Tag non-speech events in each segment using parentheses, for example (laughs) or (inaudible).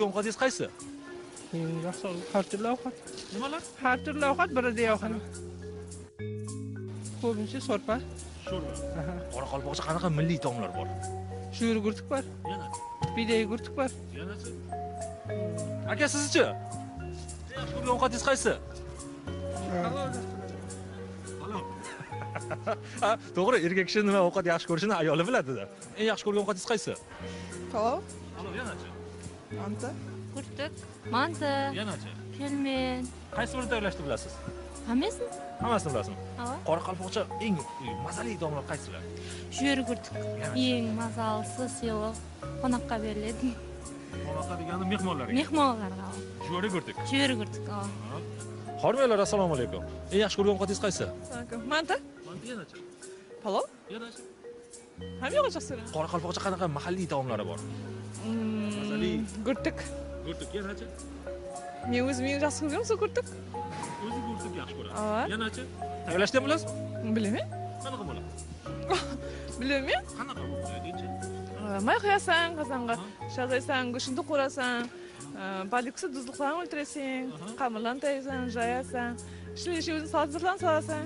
ko'rgan ovqatingiz qaysi eng yaxshi har turli ovqat nimalar har turli ovqat birdek ovqat ko'pincha so'rpa sho'rva qoraqalpoqcha qanaqa milliy taomlar bor shu yugurtik bor yana pida yugurtik bor yanachi aka sizchi yaxshi ko'rgan ovqatingiz qaysi to'g'ri erkak kishi nima ovqat yaxshi ko'rishini ayoli biladida eng yaxshi ko'rgan ovqatingiz qaysi Palov, Halol, yanachi manta, kurtuk manti yanachi pelmen qaysi birini tayyorlashni bilasiz? Hammasini? Hammasini bilasizmi? Ha. Qoraqalpoqcha eng mazali taomlar qaysilar? Yugurtuk eng mazalisi silliq qo'noqqa beriladi qo'noqqa degani mehmonlarga. Mehmonlarga. Jo'ra go'rtik yugurtuk xormiylar assalomu alaykum. Eng yaxshi ko'rgan ovqatingiz qaysi? Manta, yanachi palov, yanachi hamma yoq yaxshi ko'raman. qoraqalpoqcha qanaqa mahalliy taomlari bor Mazali. Gurtuk. go'rtik yanachi Men o'zim eng yaxshi ko'rganim shu gurtuk. o'zi go'rtik yaxshi ko'radi Ava. yanachi tayyorlashni ham bilasizmi Bilaman. qanaqa bo'ladi (laughs) Bilaman. qanaqa bo'ladi May qo'yasan, qozonga shazaysan, go'shtni qo'rasan, baliksi tuzliqlarni o'ltirasan, qamirlarni tayyorsan, jayasan. Shu ishi o'zi hozirlan solasan.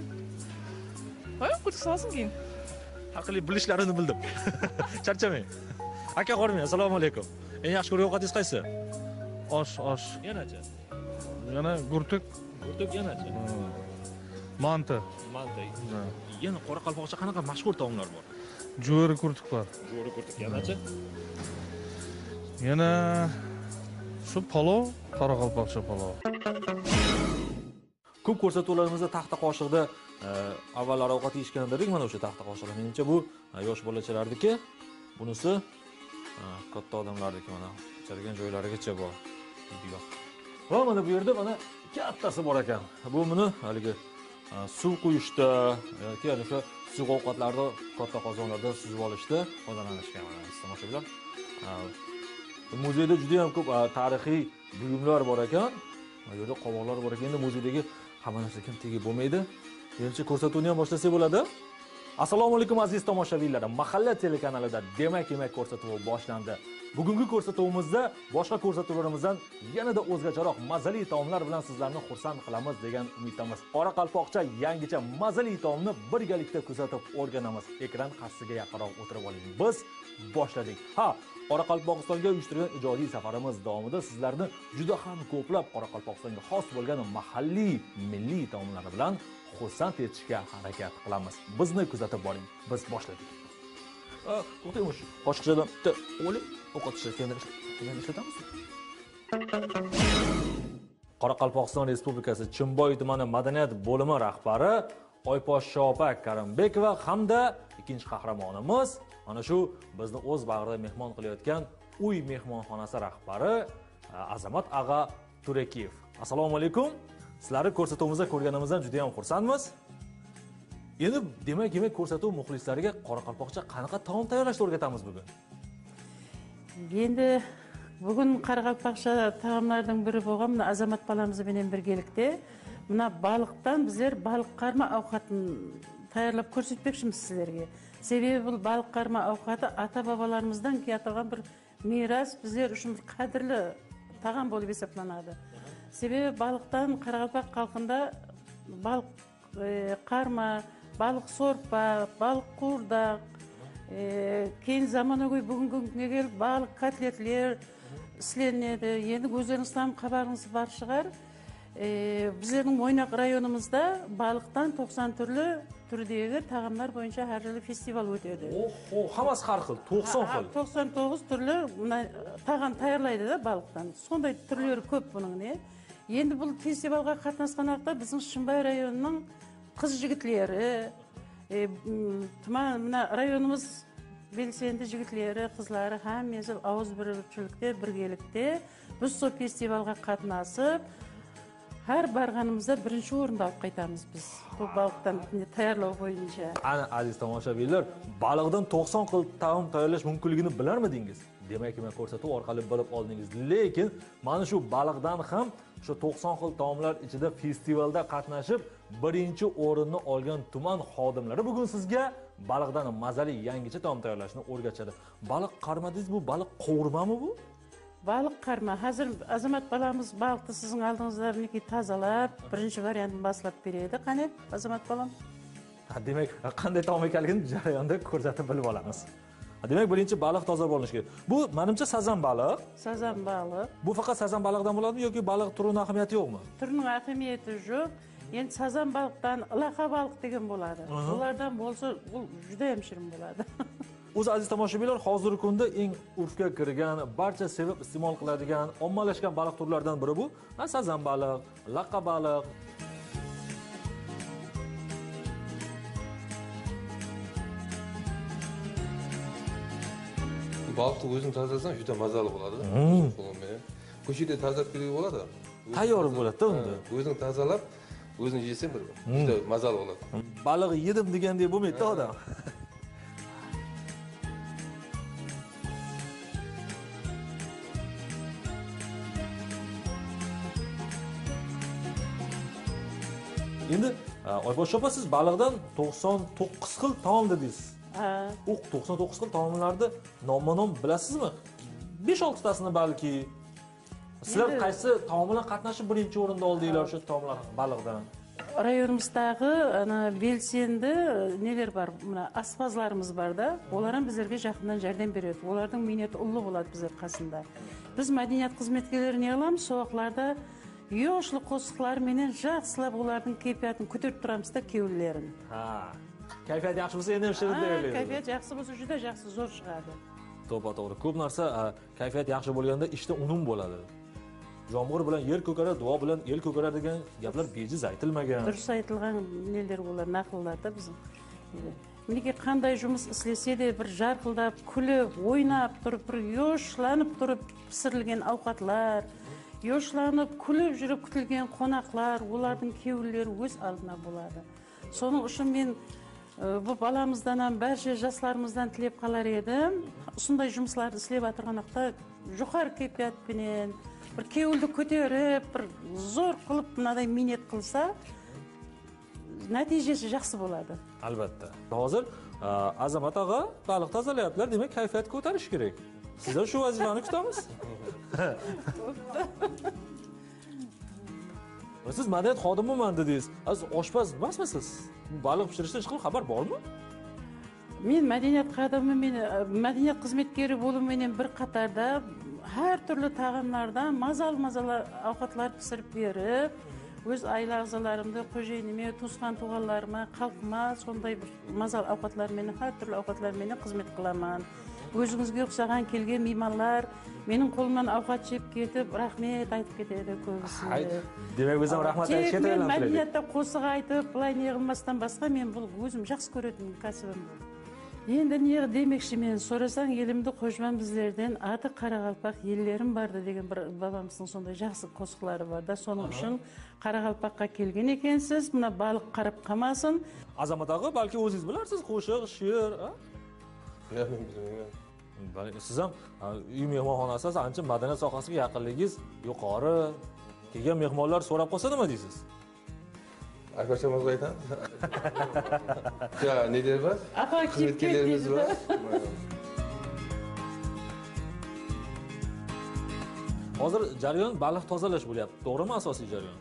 Gurtuk solasan keyin. Haqli bilishlarini bildim. (laughs) Charchamang. Aka xormiy assalomu alaykum. Eng yaxshi ko'rgan ovqatingiz qaysi? Osh osh. Yanachi. Yana gurtuk. Go'rtik yanachi. Manta. Manta. Yana qoraqalpoqcha qanaqa mashhur taomlar bor? Jo'ri gurtuk bor. Jo'ra go'rtik yanachi. Yana shu palov qoraqalpoqcha palov. Ko'p ko'rsatuvlarimizda taxta qoshiqda Э, e, avvallari ovqat yeyishgan dedik mana o'sha taxta qoshiqlar menimcha bu e, yosh bolachalarniki bunisi e, katta odamlarniki mana ichadigan joylarigacha bor. Video va mana bu yerda mana kattasi bor ekan. Bu buni haligi e, suv quyishda yoki ana o'sha oziq ovqatlarni katta qozonlarda suzib olishda foydalanishgan mana tomoshabinlar muzeyda juda yam ko'p tarixiy buyumlar bor ekan. Bu yerda qovoqlar bor ekan. Endi muzeydagi hamma narsa kim tegib bo'lmaydi? Menimcha ko'rsatuvni ham boshlasak bo'ladi. Assalomu alaykum aziz tomoshabinlar mahalla telekanalida demak yemak ko'rsatuvi boshlandi. Bugungi ko'rsatuvimizda boshqa ko'rsatuvlarimizdan yanada o'zgacharoq mazali taomlar bilan sizlarni xursand qilamiz degan umiddamiz. Qoraqalpoqcha yangicha mazali taomni birgalikda kuzatib o'rganamiz. Ekran qarshisiga yaqinroq o'tirib oling. Biz boshladik. Ha qoraqalpog'istonga uyushtirgan ijodiy safarimiz davomida sizlarni juda ham ko'plab qoraqalpog'istonga xos bo'lgan mahalliy milliy taomlari bilan xursand etishga harakat qilamiz. Bizni kuzatib boring. Biz boshladik. To'xtang shu qoshiqchadan bitta olib ishlatganda ishlatamiz qoraqalpog'iston respublikasi chimboy tumani madaniyat bo'limi rahbari oyposhsha opa karimbekova hamda ikkinchi qahramonimiz mana shu bizni o'z bag'rida mehmon qilayotgan uy mehmonxonasi rahbari azamat ag'a turekiyev. Assalomu alaykum. Sizlarni ko'rsatuvimizda ko'rganimizdan juda yam xursandmiz. Endi demak demak ko'rsatuv muxlislariga qoraqalpoqcha qanaqa taom tayyorlashni o'rgatamiz bugun? Endi bugun qoraqalpoqcha taomlardan biri bo'lgan mana azamat balamiz bilan birgalikda мына балықтан біздер балық қарма ауқатын даярлап көрсетпекшіміз сіздерге себебі бұл балық қарма ауқаты ата бабаларымыздан келатырған бір мирас біздер үшін бір қадірлі тағам болып есептелінеді. Себебі балықтан қарақалпақ халқында балық қарма балық сорпа балық қуырдақ кейін заманауи бүгінгі күнге келіп барлық котлетлер істелінеді енді өздеріңіз хабарыңыз бар шығар. Біздердің мойнақ районымызда балықтан 90 түрлі түрдегі тағамдар бойынша әр жылы фестиваль өтеді. Oho, hammasi har xil 90 xil 99 түрлі мына тағам таярлайды да балықтан. Сондай түрлері көп бұның не? Енді бұл фестивальға қатынасқан уақытта біздің шымбай районының қыз жігітлері е, м, тұма мына районымыз белсенді жігітлері қызлары һәммесі ауызбіршілікте біргелікте біз сол фестивальға қатынасып har borganimizda birinchi o'rinda olib qaytamiz biz. Bu baliqdan tayyorlov bo'yicha. Ana aziz tomoshabinlar baliqdan 90 xil taom tayyorlash mumkinligini bilarmidingiz? Demak men ko'rsatuv orqali bilib oldingiz. Lekin mana shu baliqdan ham shu 90 xil taomlar ichida festivalda qatnashib birinchi o'rinni olgan tuman xodimlari bugun sizga baliqdan mazali yangicha taom tayyorlashni o'rgatishadi. Baliq qarmadingiz bu? Baliq qovurmami bu? Балық қарма. Қазір азамат баламыз балықты сіздің алдыңызда мінекей тазалап бірінші вариантын басылап береді. Қане азамат балам? Demak qanday taom ekanligini jarayonda ko'rsatib bilib olamiz Ha, demak birinchi baliq toza bo'linishi kerak bu manimcha sazan baliq sazan baliq bu faqat sazan baliqdan bo'ladimi yoki baliq turini ahamiyati yo'qmi түрінің ahamiyati жоқ. Енді сазан балықтан ылақа балық деген болады. Олардан болса бұл judayam shirin bo'ladi o'zi aziz tomoshabinlar hozirgi kunda eng urfga kirgan barcha sevib iste'mol qiladigan ommalashgan baliq turlaridan biri bu. Sazan baliq laqqa baliq. Балықты өзің тазаласаң juda mazali bo'ladi. Ko'chada тазалап беруге болады tayyor bo'ladi-da unda. O'zing tozalab o'zing yesang bir juda mazali bo'ladi. Baliq yedim degandek bo'lmaydida odam endi oyposh opa siz baliqdan to'qson to'qqiz xil taom dedingiz. Ha, u to'qson to'qqiz xil taomlarni nomma nom bilasizmi? Besh oltitasini balki. Sizlar qaysi taom bilan qatnashib birinchi o'rinda oldinglar o'sha taomlar baliqdan? Районымыздағы ана белсенді нелер бар мына аспазларымыз бар да олар біздерге жақыннан жәрдем береді олардың минеті ұлы болады біздер қасында біз мәдениет қызметкерлері не қыламыз Йошылы қосықлар менен жақсылап олардың кейпиятын көтеріп тұрамыз да күйеулерін. Кәйфият жақсы болса енді шығады деп ойлаймын. Кәйфият жақсы болса жүдә жақсы зор шығады. Топа тоғры. Көп нәрсе кәйфият жақсы болғанда іште ұнум болады. Жомғыр білен ер көкәрі, дуа білен ел көкәрі деген гәплер бейжіз айтылмаған. Дұрыс айтылған нелер олар нақылдар да біздің. мінекей қандай жұмыс істесе де бір жарқылдап күліп ойнап тұрып бір ұйышланып тұрып пісірілген ауқатлар ешланып күліп жүріп күтілген қонақлар олардың кеуілері өз алдына болады соның үшін мен бұл баламыздан барша жастарымыздан тілеп қалар едім осындай жұмысларды істеп жатырғанақта жоғары кайфиятпенен бір кеуілді көтеріп бір зор қылып мынадай минет қылса нәтижесі жақсы болады. Albatta hozir azamat og'a baliq tozalayaptilar demak kayfiyat sizdan shu vazifani kutamiz (laughs) siz madaniyat xodimiman dedingiz. Siz oshpaz emasmisiz? Baliq pishirishdan hech qanday xabar bormi? Мен мәдениет қадамы мен ә, мәдениет қызметкері болуменен бір қатарда әр түрлі тағамдардан мазал мазалы ауқатлар пісіріп беріп өз айла ағзаларымды қожайыныме туысқан туғанларыма халқыма сондай бір мазал ауқатларменен әр түрлі ауқатларменен қызмет қыламын өзіңізге ұқсаған келген меймандар менің қолымнан ауқат жеп кетіп рахмет айтып кетеді көбісі. Biz ham rahmat тек aytishga мен мәдениетті қосық айтып былай не қылмастан басқа мен бұл өзім жақсы көретін кәсібім енді не демекші мен сұрасаң елімді қожбан біздерден аты қарақалпақ еллерім барды деген бір бабамыздың сондай жақсы қосықлары бар да. Соның үшін қарақалпаққа келген екенсіз мына балық қарап қалмасын azamat og'a balki o'zingiz bilarsiz qo'shiq she'r a? men bilmayman balki siz ham uy mehmonxonasi ancha madaniyat sohasiga yaqinligingiz yuqori. Kelgan mehmonlar so'rab qolsa nima deysiz? Akachamizga aytamiz келіп кет xizmatkorlarimiz дейді bor. Hozir jarayon baliq tozalash bo'lyapti. To'g'rimi asosiy jarayon?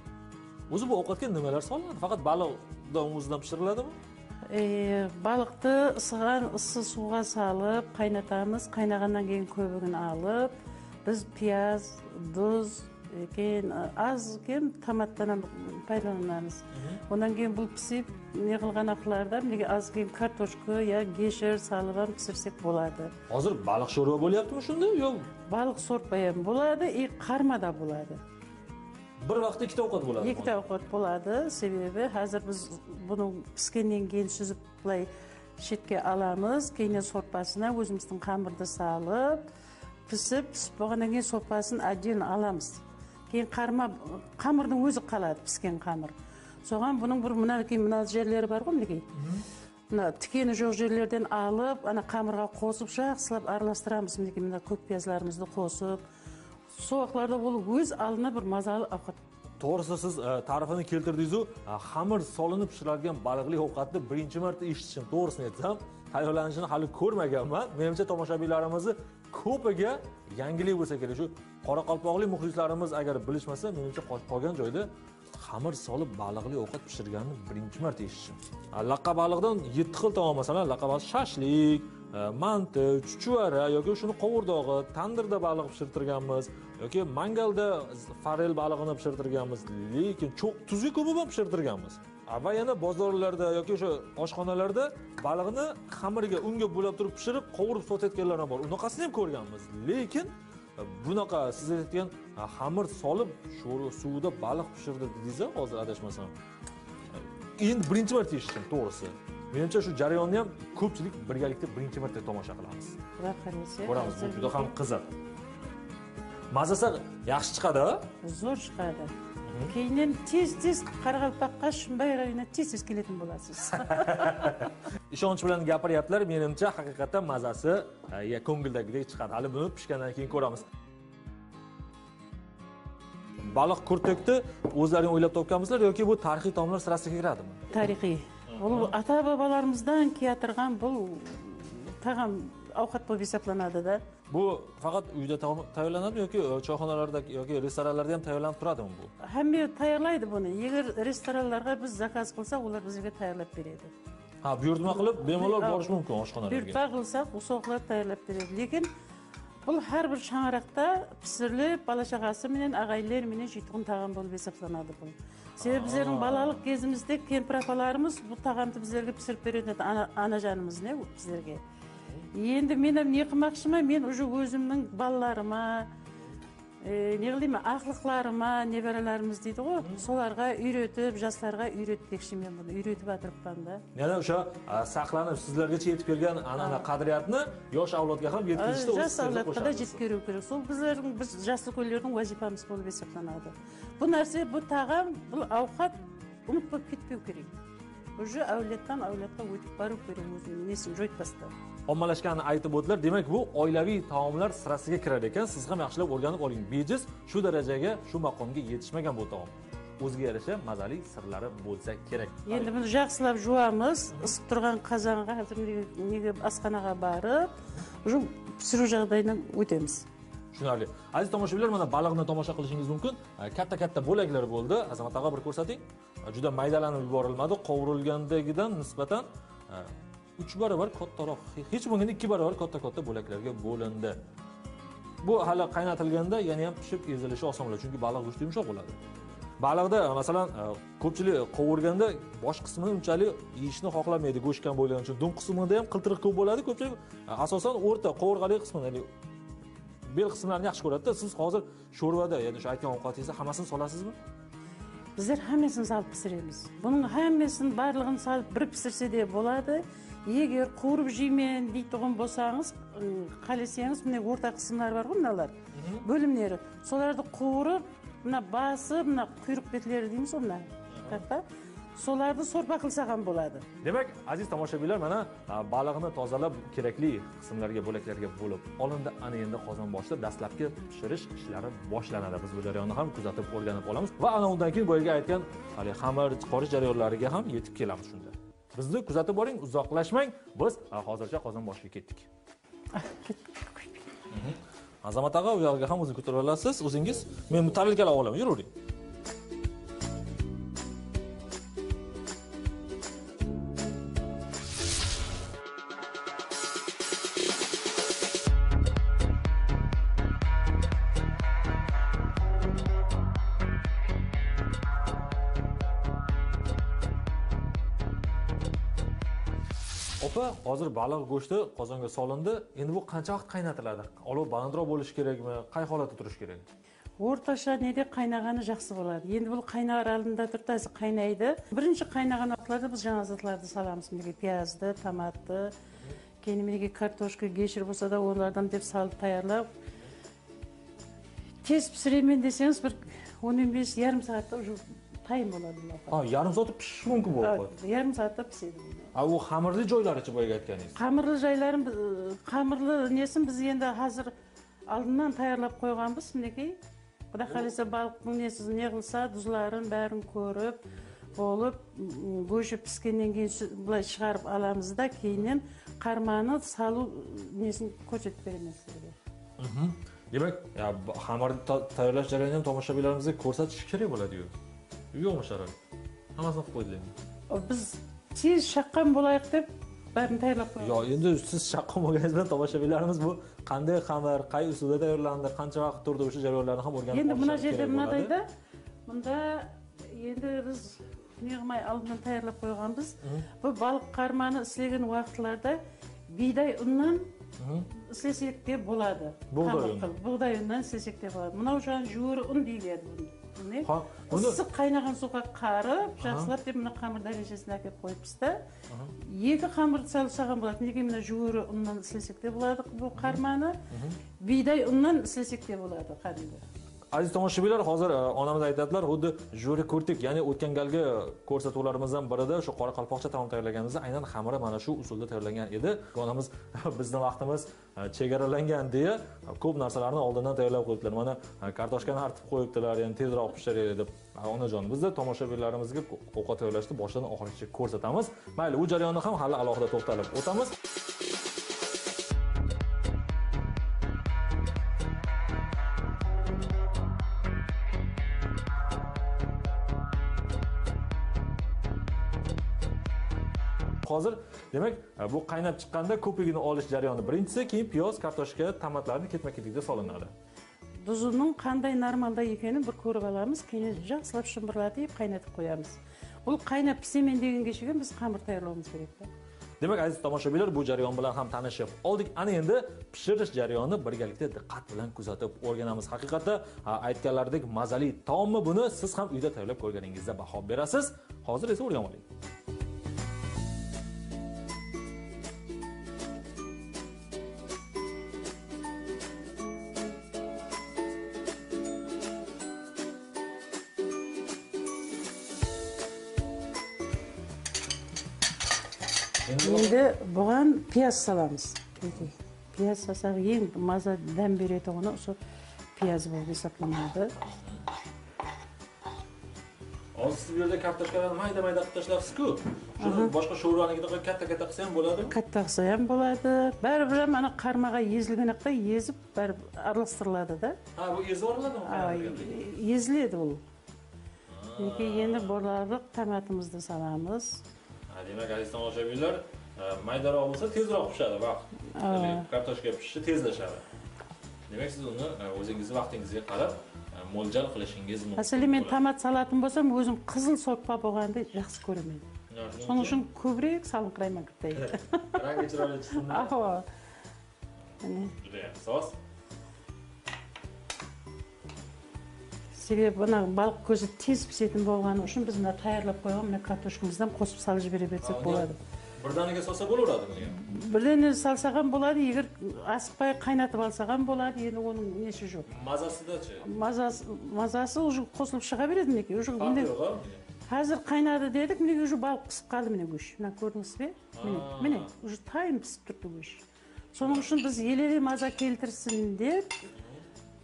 O'zi bu ovqatga nimalar solinadi? Faqat baliqdan o'zidan pishiriladimi Ee, балықты ысыған ыссы суға салып қайнатамыз қайнағаннан кейін көбігін алып біз пияз тұз е, кейін ә, аз кем томаттан пайдаланамыз одан кейін бұл пісіп не қылған ақыларда мінекей аз кейін картошка я кешір салып пісірсек болады hozir baliq sho'rva bo'lyaptimi shunda yo балық сорпа болады и қарма да болады bir vaqtda ikkita ovqat bo'ladi екі ауқат болады себебі қазір біз бұны піскеннен кейін сүзіп былай шетке аламыз кейіннен сорпасына өзіміздің қамырды салып пісіп пісіп болғаннан кейін сорпасын отдельно аламыз кейін қарма қамырдың өзі қалады піскен қамыр соған бұның бір мінекей мына жерлері бар ғой мінекей мына тікені жоқ жерлерден алып ана қамырға қосып жақсылап араластырамыз мінекей мына көк пиязларымызды қосып соқларда bo'lib o'z алдына bir mazali ovqat. To'g'risi siz e, ta'rifini keltirdingizu e, xamir solinib pishiriladigan baliqli ovqatni birinchi marta eshitishim to'g'risini aytsam tayyorlanishini hali ko'rmaganman. Menimcha tomoshabinlarimizni ko'piga yangilik bo'lsa kerak. Shu qoraqalpoqlik muxlislarimiz agar bilishmasa menimcha qolgan joyda xamir solib baliqli ovqat pishirganini birinchi marta eshitishim. Laqqa baliqdan yetti xil taom masalan laqqa baliq shashlik Э, manti chuchvara yoki shuni qovurdog'i tandirda baliq pishirtirganmiz yoki mangalda farel balig'ini pishirtirganmiz lekin tuzga ko'mib ham pishirtirganmiz. Va yana bozorlarda yoki o'sha oshxonalarda baliqni xamirga unga bo'lab turib pishirib qovurib sotayotganlar ham bor. Unaqasini ham ko'rganmiz lekin e, bunaqa siz aytgan e, xamir solib sho'ri suvda baliq pishirdi dedingiz hozir adashmasam. E, endi birinchi marta eshitdim to'g'risi. Menimcha shu jarayonni ham ko'pchilik birgalikda birinchi marta tomosha qilamiz. Xohlasa ko'ramiz bu juda ham qiziq. Mazasi yaxshi chiqadi zo'r chiqadi. Keyin tez tez qaraqalpoqqa shumbay rayoniga tez tez keladigan bo'lasiz. (laughs) Ishonch bilan gapiryaptilar. Menimcha haqiqatdan mazasi ko'ngildagidek chiqadi. Hali buni pishgandan keyin ko'ramiz. Baliq kurtakni o'zlaring o'ylab topganmisizlar yoki bu tarixiy taomlar sirasiga kiradimi? Tarixiy бұл ата бабаларымыздан кие тұрған бұл тағам ауқат болып есепланады да. Бұл фақат үйде тәйірленады ма чайханаларда яки э, рестораларда тәйірленіп тұрады ма бұл һәмме тәйірлайды бұны. Егер ресторанларға біз заказ қылсақ олар бізге тәйірлеп береді. Ха, бұйыртма қылып бемалол барышы мүмкін ашханаға бұйыртпа қылсақ солар тәйірлеп береді. Лекин бұл һәрбір шаңырақта пісіріліп балашағасы менен ағайынлар менен жейтұғын тағам болып есепланады бұл себебі біздердің балалық кезімізде кемпір апаларымыз бұл тағамды біздерге пісіріп беретін еді анажанымыз не біздерге. Енді мен не қылмақшымын мен уже өзімнің балаларыма Э, неғылдейм ақлықларыма небәрелеріміз дейді ғой. Соларға үйретіп жастарға үйретпекші мен бұны. Үйретіп жатырмын да. Яғни сақланып сіздерге жетіп келген kelgan ана qadriyatni жош avlodga ham yetkazishda жас avlodga да жеткеру керек. Сол біздердің біз жас үлкендердің уазифамыз болып есептенады бұл нәрсе бұл тағам бұл ауқат ұмыт болып кетпеу керек. Уже әулеттен әулетке өтіп бару керек өзінің несін жойып тастау. Ommalashganini aytib o'tdilar. Demak bu oilaviy taomlar sirasiga kirar ekan. Siz ham yaxshilab o'rganib oling. Bejiz shu darajaga shu maqomga yetishmagan bu taom. O'ziga yarasha mazali sirlari bo'lsa kerak. Бұны жақсылап жуамыз ысып тұрған қазанға қазір неге асханаға барып уже пісіру жағдайынан өтеміз tushunarli. Aziz tomoshabinlar mana baliqni tomosha qilishingiz mumkin. Katta katta bo'laklar bo'ldi. Azamat og'a bir ko'rsating. Juda maydalanib yuborilmadi qovurilgandagidan nisbatan uch barobar kattaroq hech bo'lmaganda ikki barobar katta katta bo'laklarga bo'lindi. Bu hali qaynatilganda yana ham pishib ezilishi oson bo'ladi chunki baliq go'shti yumshoq bo'ladi. Baliqda e, masalan e, ko'pchilik qovurganda bosh qismini unchalik yeyishni xohlamaydi go'sht kam bo'lgani uchun. Dum qismida ham qiltiriq ko'p bo'ladi ko'pchilik e, asosan o'rta qovurg'ali qismini ya'ni bel qismlarini yaxshi ko'radida. Siz hozir sho'rvada ya'ni o'sha aytgan ovqatingizda hammasini solasizmi біздер hammasini салып пісіреміз. Бұның hammasini барлығын салып бір пісірсе де болады. Егер қуырып жеймен дейтұғын болсаңыз қалесеңіз міне орта қысымдары бар ғой мыналар. Бөлімдері. Соларды қуырып мына басы мына құйрық бетлері дейміз ғой мына. Соларды сорпа қылсақ ham болады demak aziz tomoshabinlar mana baliqni tozalab kerakli qismlarga bo'laklarga bo'lib olindi. Ana endi qozonboshda dastlabki pishirish ishlari boshlanadi. Biz bu jarayonni ham kuzatib o'rganib olamiz. Va ana undan keyin boyagi aytgan haligi xamir chiqarish jarayonlariga ham yetib kelamiz shunda. Bizni kuzatib boring uzoqlashmang. Biz hozircha qozonboshga ketdik. (laughs) Azamat og'a u yog'iga ham o'zingiz ko'tarib olasiz o'zingiz men bu tarelkalar olaman. Yuravering opa hozir baliq go'shti qozonga solindi. Endi bu qancha vaqt qaynatiladi olov balandroq bo'lishi kerakmi? Qay holatda turishi kerak? Орташа неде қайнағаны жақсы болады енді бұл қайнар алдында тұрды қайнайды бірінші қайнаған уақытларда біз жаңа затларды саламыз мінекей пиязды томатты кейін мінекей картошка кешір болса да олардан деп салып даярлап тез пісіремін десеңіз бір он он бес ярым сағатта уже болады бұл ha yarim soatda pishishi mumkin bu ovqat ярым сағатта піседі a u xamirli joylarichi boyagi aytganingiz. Несін біз енді қазір алдынан даярлап қойғанбыз мінекей құдай қаласа балықтың несін не қылса тұзларын бәрін көріп болып м, көжі піскеннен кейін шы- былай шығарып аламыз да кейіннен қарманы салу несін көрсетіп беремін сізге demak xamirni ta- tayyorlash jarayonini tomoshabinlarimizga ko'rsatish kerak bo'ladi-yu yo'qmi sharoit hammasini qilib qo'ydilarmi О, biz tez shaqqan bo'laylik deb barini tayyorlab qo'yamiz yo endi siz shaqqon bo'lganingiz bilan tomoshabinlarimiz bu qanday xamir qay usulda tayyorlandi qancha vaqt turdi o'sha jarayonlarni ham o'rganib енді мына olishlari жерде kerak bo'ladi. мынадайда мында енді біз неғылмай алдынан таярлап қойғанбыз бұл балық қарманы істеген уақытларда бидай ұннан істесек те болады Бұлдай Қамыр ұн. қылып, бұлдай ұннан істесек те болады мынау ыстық қайнаған суға қарып жақсылап деп мына қамыр дәрежесіне әкеліп қойыппыз да екі қамыр салсаған болады неге мына жүгері ұннан істесек те болады бұл қарманы? Бидай ұннан істесек те болады кәдімгі aziz tomoshabinlar hozir e, onamiz aytadilar xuddi juri ko'rtik ya'ni o'tgan galgi ko'rsatuvlarimizdan birida o'sha qoraqalpoqcha taom tayyorlaganimizda aynan xamiri mana shu usulda tayyorlangan edi. Onamiz (laughs) bizni vaqtimiz e, chegaralangan deya ko'p narsalarni oldindan tayyorlab qo'yibdilar. Mana e, kartoshkani artib qo'yibdilar ya'ni tezroq pishiray deb. Onajon bizda tomoshabinlarimizga ovqat tayyorlashni boshidan oxirigacha ko'rsatamiz. Mayli u jarayonni ham hali alohida to'xtalib o'tamiz. Hozir demak e, bu qaynab chiqqanda ko'pigini olish jarayoni birinchisi keyin piyoz kartoshka tomatlarni ketma ketlikda solinadi тұзының қандай нормалда екенін бір көріп аламыз кейін жақсылап шымырлатып қайнатып қоямыз бұл қайнап пісемен дегенге шейін біз қамыр даярлауымыз керек та demak aziz tomoshabinlar bu jarayon bilan ham tanishib oldik. Ana endi pishirish jarayonini birgalikda diqqat bilan kuzatib o'rganamiz. Haqiqatda ha, aytganlaridek mazali taommi? Buni siz ham uyda tayyorlab ko'rganingizda baho berasiz. Hozir esa o'rganib olaylik бұған пияз саламыз пияз салсақ ең маза дәм беретіні осы пияз болып есептелінеді hozir siz bu yerda kartoshkalarni mayda mayda qilib tashlayapsiz-ku shuni boshqa sho'rvanikida katta katta qilsa ham bo'ladimi қатты қылса ham бәрібір ана қармаға езілген жақта езіп бәрібір араластырылады да ha bu. Ezib yuboriladimi ол мінекей енді барлық томатымызды саламыз Ha, demak aziz tomoshabinlar maydaroq bo'lsa tezroq pishadi vaqt kartoshka pishishi tezlashadi demak siz uni o'zingizni vaqtingizga qarab mo'ljal qilishingiz mumkin bo'ladi. томат салатын болсам өзім қызыл сорпа болғанды жақсы көремін. Ha, shuning uchun үшін көбірек салыңқыраймын кіттай rangi chiroyli chiqsin deb ау міне. Judayam soz себебі мына балық көзі тез пісетін болғаны үшін біз мына даярлап қойған мына картошкамыздан қосып салып жібере берсек болады. Birdaniga solsa bo'laveradi buni ham бірден салсаған болады егер асықпай қайнатып алсаған болады енді оның несі жоқ mazasidachi мазасы мазасы уже қосылып шыға береді мінекей уже міне қазір қайнады дедік мінекей уже балық пісіп қалды міне көш мына көрдіңіз бе міне міне уже тайым пісіп тұрды көш соның үшін біз елере маза келтірсін деп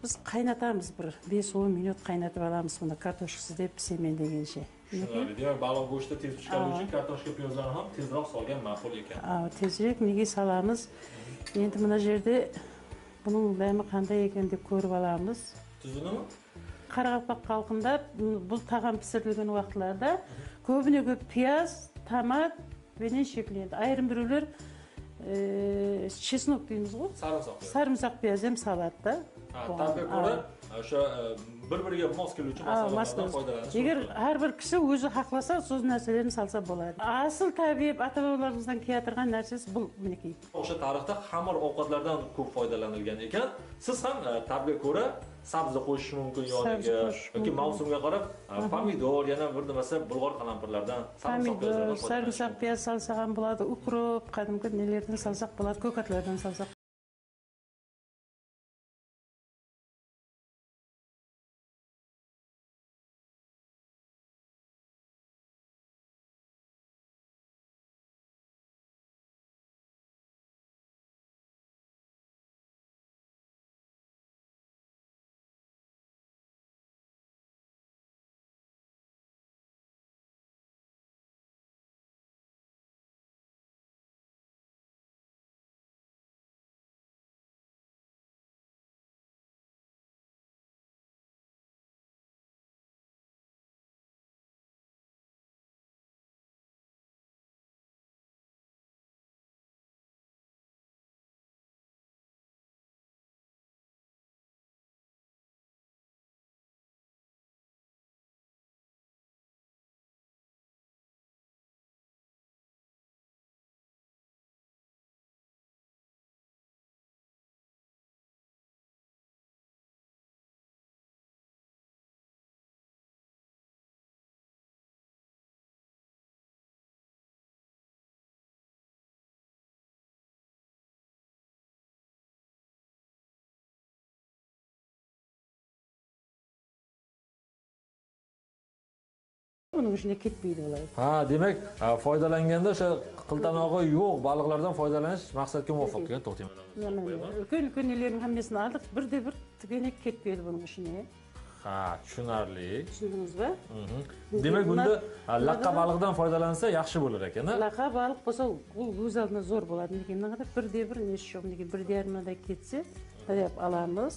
біз қайнатамыз бір 5-10 минут қайнатып аламыз мына картошкасы деп пісемен дегенше tushunarli demak baliq go'shti tez uchun kartoshka piyozlarni ham tezroq solgan ma'qul ekan. Неге саламыз енді мына жерде бұның дәмі қандай екенін деп көріп аламыз tuzdinimi қарақалпақ халқында м, бұл тағам пісірілген уақытларда көбіне көп пияз томат менен шекленеді айрым біреулер ә, чеснок дейміз ғой sarimsoq сарымсақ пияз ham Бұған. tabga ko'ra o'sha bir biriga mos keluvchi мас- foydalanish mumkin. әрбір кісі өзі хақласа сол нәрселерін салса болады асыл табиғат ата бабаларымыздан келе жатырған нәрсесі бұл мінекей o'sha tarixda xamir ovqatlardan ko'p foydalanilgan ekan. Siz ham e, tabga ko'ra sabzi qo'shish mumkin yoniga yoki mavsumga qarab e, pomidor yana bir nimasi bulg'or qalampirlardan sarimsoq помидор piyozlardan foydalanish сарымсақ mumkin. пияз салсаған болады укроп кәдімгі нелерден uning ichine ketmaydi bular ha demak foydalanganda o'sha qiltanog'i yo'q baliqlardan foydalanish maqsadga muvofiq. Ekan to'xtayman ulkan ulkan nelerning hammasini oldik birda bir tuganak ketmaydi buning ichine ha tushunarli. Tushundingizmi? Mhm. demak bunda laqqa baliqdan foydalansa yaxshi bo'lar ekan a? laqa baliq bo'lsa u o'z oldidan zo'r bo'ladi. Lekin birda bir necha lekin bir yarimada ketsa olamiz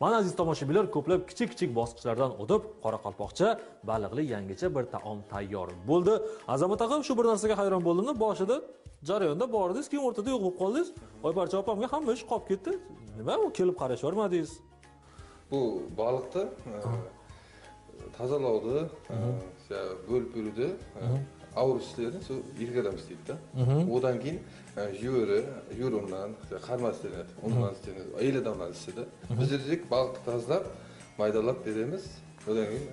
mana aziz tomoshabinlar ko'plab kichik kichik bosqichlardan o'tib qoraqalpoqcha baliqli yangicha bir taom tayyor bo'ldi. Azamat aka shu bir narsaga hayron bo'ldimda. Boshida jarayonda bordingiz keyin o'rtada yo'q bo'lib qoldingiz. Oyparcha opamga hamma ish qolib ketdi. Nima u kelib qarashga yubormadingiz bu baliqni e, tozalauni e, bo'lib beruvdi avr ishlarni shu yelkadan ishlaydida undan keyin e, yuri yurundan qarma ishlanadi undan ishlanadi ayladandan ishlaydi biz dedik baliqni tozalab maydalab beramiz undan keyin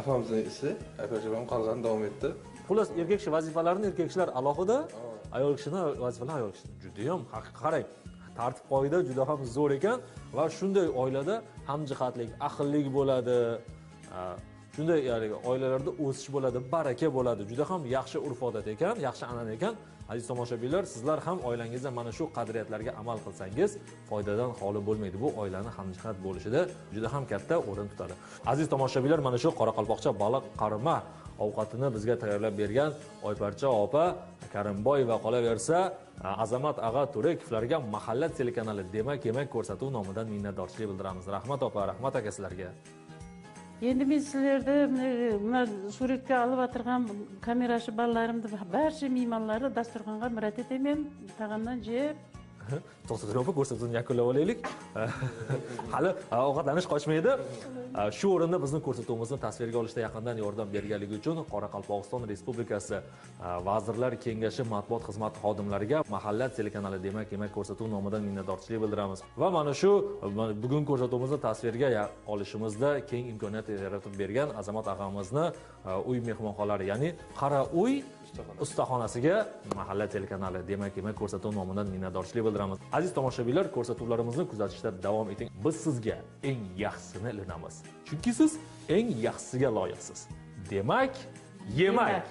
opamizni ishi ayparcha opam qolganini davom etdi xullas erkak kishi vazifalarini erkak kishilar alohida ayol kishini vazifalari ayol kishini judayam qarang. Tartib qoida juda ham zo'r ekan va shunday oilada hamjihatlik ahillik bo'ladi shunday ya'ni oilalarda o'sish bo'ladi baraka bo'ladi. Juda ham yaxshi urf odat ekan yaxshi an'ana ekan. Aziz tomoshabinlar sizlar ham oilangizda mana shu qadriyatlarga amal qilsangiz foydadan xoli bo'lmaydi. Bu oilani hamjihat bo'lishida juda ham katta o'rin tutadi. Aziz tomoshabinlar mana shu qoraqalpoqcha baliq qarma ovqatini bizga tayyorlab bergan oyparcha opa karimboyeva qolaversa azamat ag'a turekovlarga mahalla telekanali demak yemak ko'rsatuv nomidan minnatdorchilik bildiramiz. Rahmat opa rahmat aka sizlarga. енді мен сілерді, мына суретке алып атырған камерашы балаларымды барша меймандарды дастарханға мұрат етемін. Тағамнан жеп (laughs) to'xtatib ko'rsatuvni yakunlab olaylik. (laughs) Hali a, ovqatlanish qochmaydi. A, shu o'rinda bizni ko'rsatuvimizni tasvirga olishda yaqindan yordam berganligi uchun qoraqalpog'iston respublikasi a, vazirlar kengashi matbuot xizmati xodimlariga mahalla telekanali demak yemak ko'rsatuv nomidan minnatdorchilik bildiramiz. Va mana shu bugun ko'rsatuvimizni tasvirga olishimizda keng imkoniyat yaratib bergan azamat ag'amizni a, uy mehmonxonalari ya'ni qara uy ustaxonasiga mahalla telekanali demak yemak ko'rsatuv nomidan minnatdorchilik bildiramiz aziz tomoshabinlar ko'rsatuvlarimizni kuzatishda davom eting. Biz sizga eng yaxshisini ilinamiz chunki siz eng yaxshisiga loyiqsiz. Demak yemak.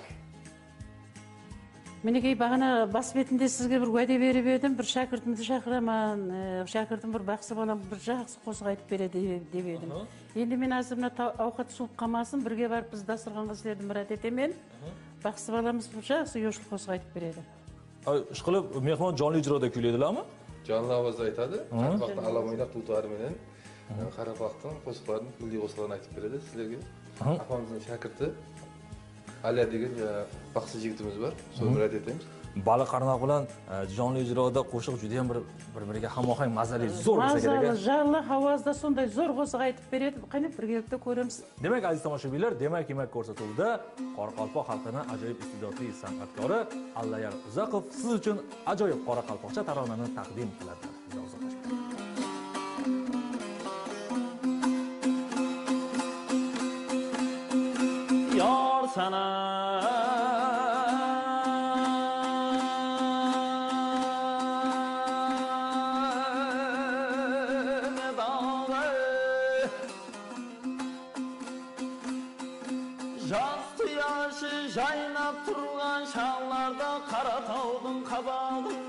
Мінекей бағана бас бетінде сізге бір уәде беріп едім бір шәкіртімді шақырамын шәкіртім бір бақсы балам бір жақсы қосық айтып береді деп едім енді мен әзір мына ауқат суып қалмасын бірге барып біз дастарханға сілерді мірат етемін бақсы баламыз бір жақсы қосық айтып береді ishqilib mehmon jonli ijroda kuylaydilarmi? Jonli ovozda aytadi. Qarabaqni alamoylar tutori bilan qarabaqni qo'shiqlarini milliy qo'shiqlarni aytib beradi sizlarga. Opamizni shagirdi aliya degan baxtsiz yigitimiz bor. So'ni mirat etamiz baliq qarnoq bilan e, jonli ijroda qo'shiq juda ham bir bir biriga hamohang mazali zo'r bo'lsa kerak mazali a. jalli ovozda sonday zo'r qo'shiq aytib beradi qani birgalikda ko'ramiz. Demak aziz tomoshabinlar demak yemak ko'rsatuvida qoraqalpoq xalqini ajoyib iste'dodli san'atkori allayar uzoqov siz uchun ajoyib qoraqalpoqcha taronani taqdim qiladi. Biza жайнап тұрған шалларда қара таудың қабағын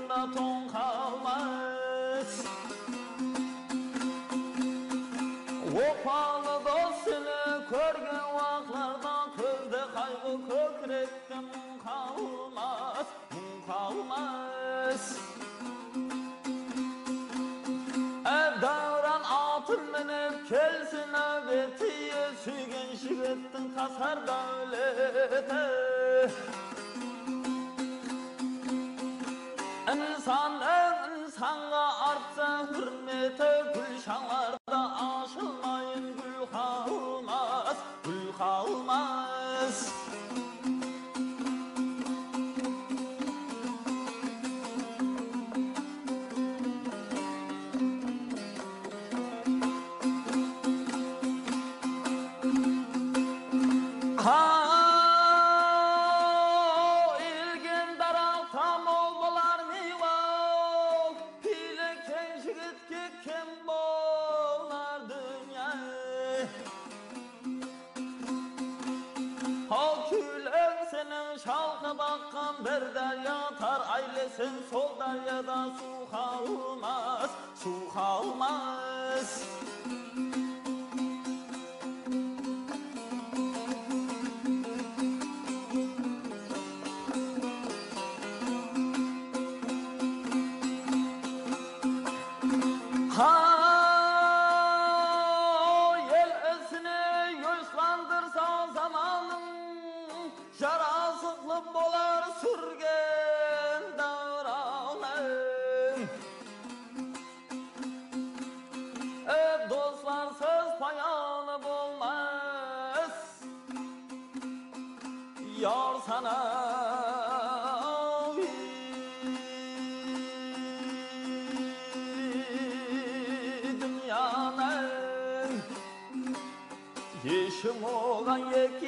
kasar davlete İnsan insanga artsa hürmete gülşan sana oy. Dünyanın Yeşim olan yek